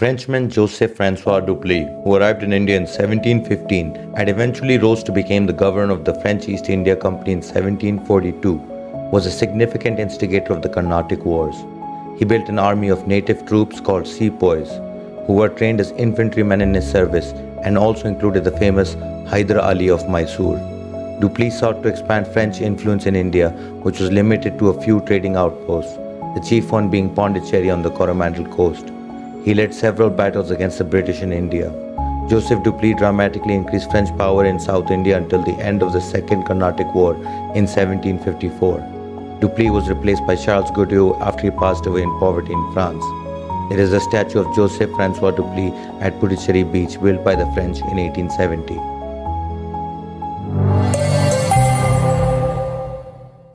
Frenchman Joseph Francois Dupleix, who arrived in India in 1715 and eventually rose to become the governor of the French East India Company in 1742, was a significant instigator of the Carnatic Wars. He built an army of native troops called sepoys, who were trained as infantrymen in his service and also included the famous Hyder Ali of Mysore. Dupleix sought to expand French influence in India, which was limited to a few trading outposts, the chief one being Pondicherry on the Coromandel coast. He led several battles against the British in India. Joseph Dupleix dramatically increased French power in South India until the end of the Second Carnatic War in 1754. Dupleix was replaced by Charles Godeheu after he passed away in poverty in France. There is a statue of Joseph Francois Dupleix at Puducherry Beach built by the French in 1870.